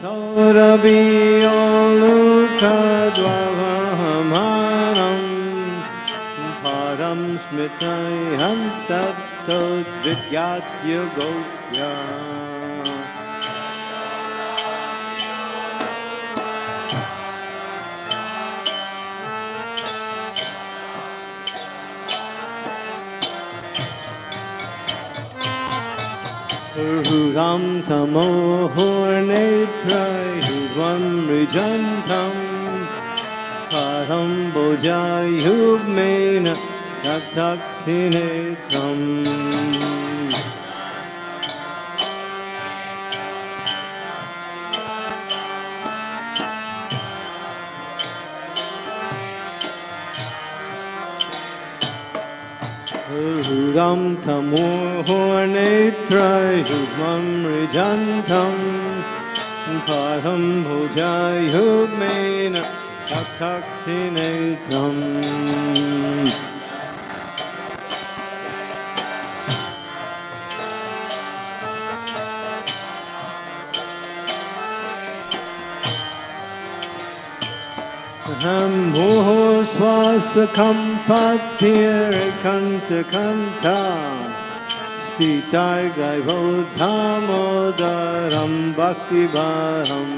सौरभियोलुखद्वहमानं परं स्मृतयं तप्तोद्विद्याद्युगोप्याम् ं समोहोर्नेत्रयुवं ऋजन्तम् अहं भुजायुः मेन गन्थमोहो नैत्रयुगं ऋजन्थं भुजायुग्मेन भुजयुगमेन swasa kampatir kanta kanta Stitai gaivo damodaram bhakti bharam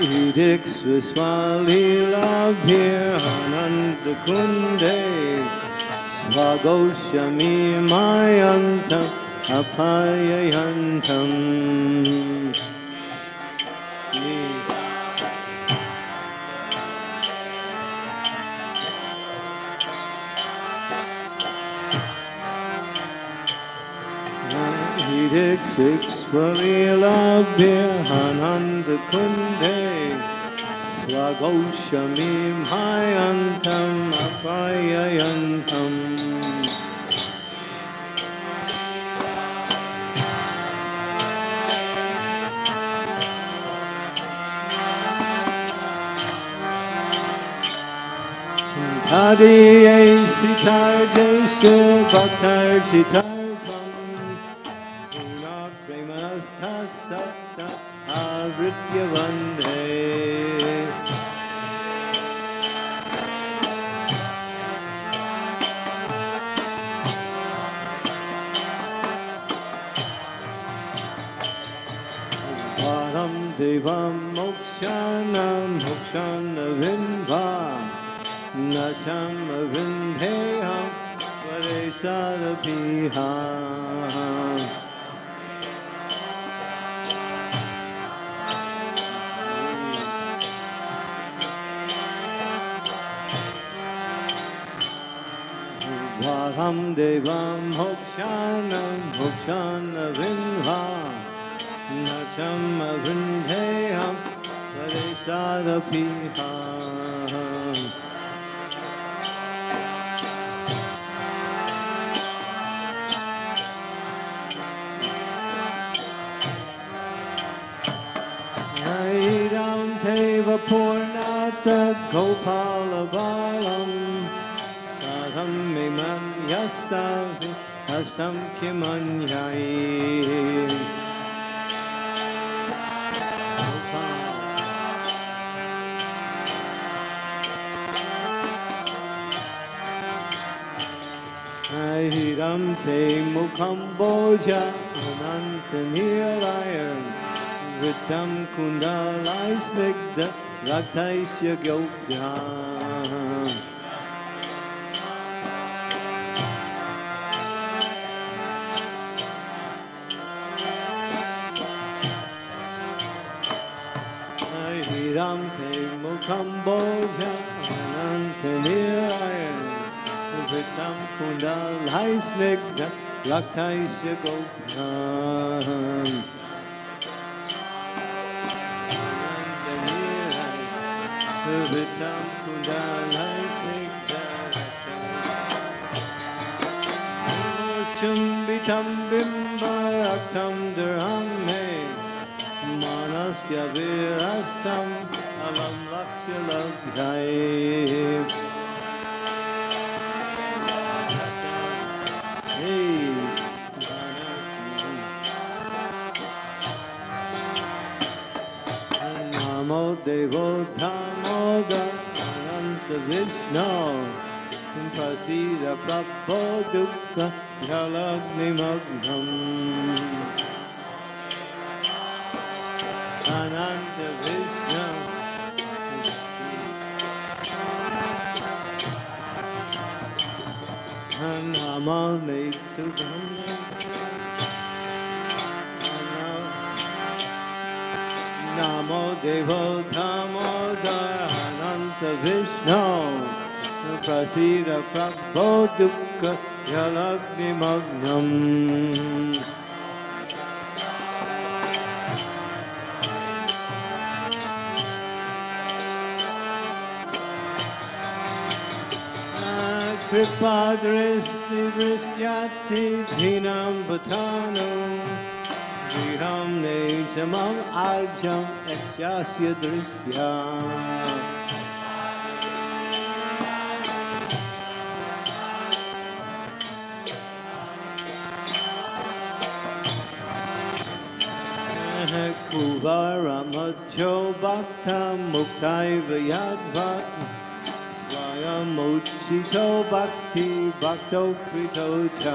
Edic uh-huh. Swiswalilabhir Ananda Kunde Svagoshami Mayantam Apayayantam Edic Swiswalilabhir Ananda Kunde Swagoshami Mayantam Apayayantam Adi Shitar Jai Shiv Bhaktar Shitar Devam Devam Hokshanam Hokshana Vinha Nacham Vindheham Hare Sarapiham Hare Ram Deva Purnata Gopala Balam Sadham Imam Yastavi Hastam Kimanyai Hiram Te Mukham Boja Ananta Nirayan Vitam Kundalai Snigdha Raktaisya Gyopyam Kundalai Snigdha Devo Dhamoda Ananta Vishnu Prasida Prabho Dukkha Jalagni Magnam Ananta Vishnu Namame Sudham मो दे बहुधा मोदयनन्तरप्रभो दुःख्यग्निमग्नम् कृपा दृष्टिदृष्ट्याम्बुधान गृहं नेशमम् आर्घ्यं यस्यास्य दृष्ट्या। कुवारमध्यो भक्ता मुक्तैव भक्ति भक्तौ कृतौ च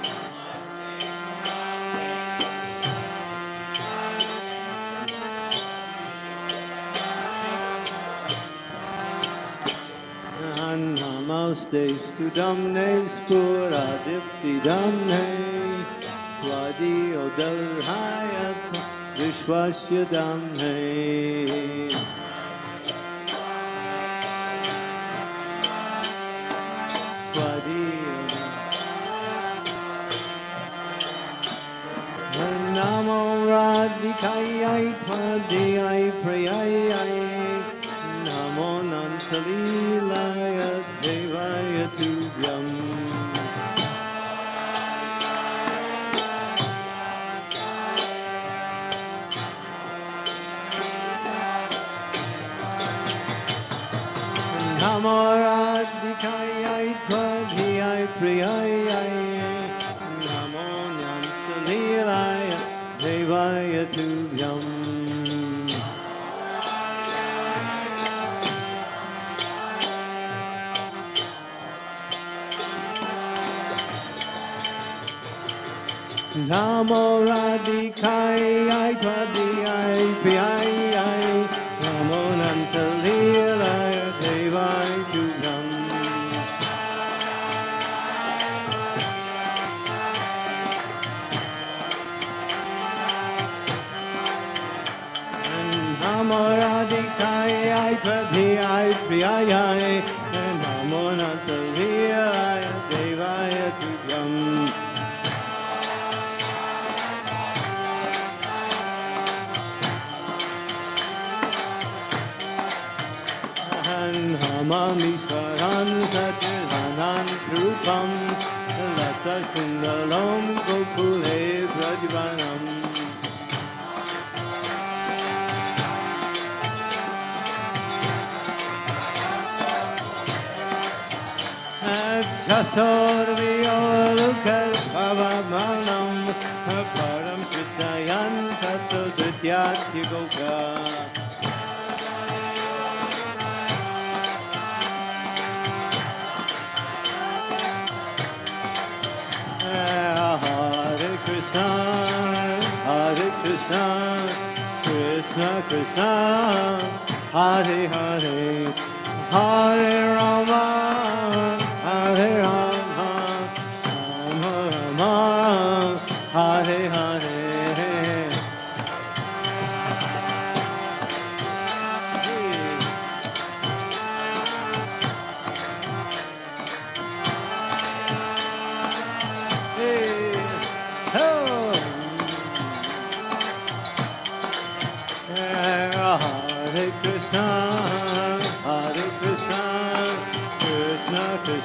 dipti damne spura dipti damne Swadi odarhayat Vishwasya Damne Namo Radhikayai Twadiyai Prayayai Namo Radhikayai Twadiyai Priyayai Namo Nantalilaya Devaya Tubhyam Namo Radhikayai Twadiyai Priyayai Namo Nantalilaya Devaya Tubhyam रन् सत् धनान् रूपं लसुन्दलं गोकुले भज्वनम् भवमनं परं चित्रयन् तत् विद्यार्थि गौग Krishna Hare Hare, Hare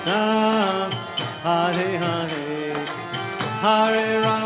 Krishna, Hare Hare, Hare Rama,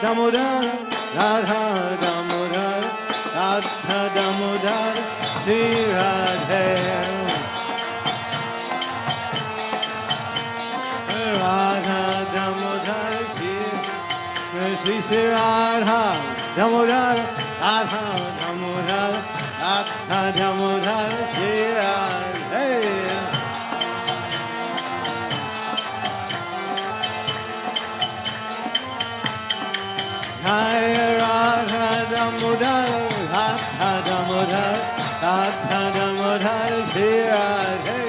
Damodara Radha Damodar, Radha Damodar, Radha Damodar, Shri Radhe.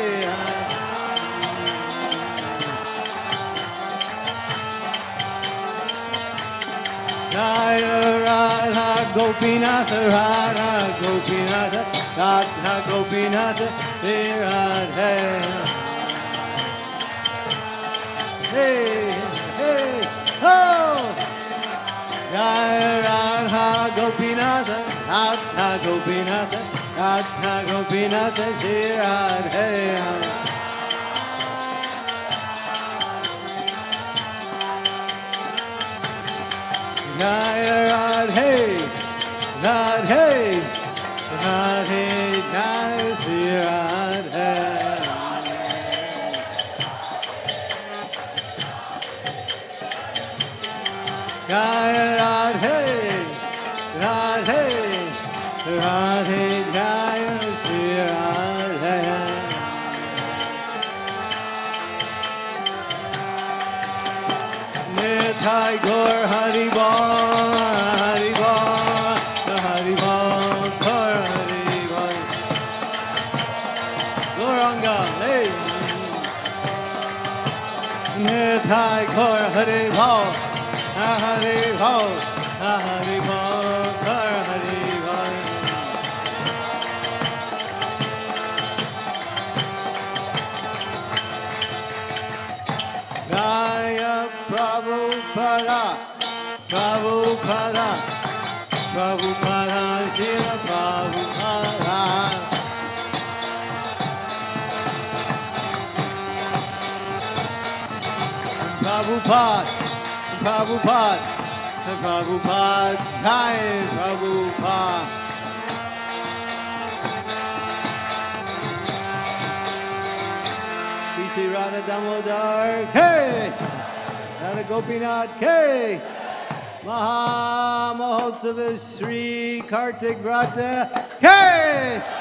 Jaya Radha Gopinath, Radha Gopinath, Radha Gopinath, Shri Radhe. Hey, hey, oh! Jaya Radha Gopinath, Shri Radhe. Jaya Radhe, Radhe, Radhe, Jaya Shri Radhe. Jaya Nitai Gaur Haribo, Haribo, Prabhupada, Prabhupada, Jai Prabhupada. BC Radha Damodar K. Radha Gopinath K. Maha Mahotsava Sri Kartik Vrata K.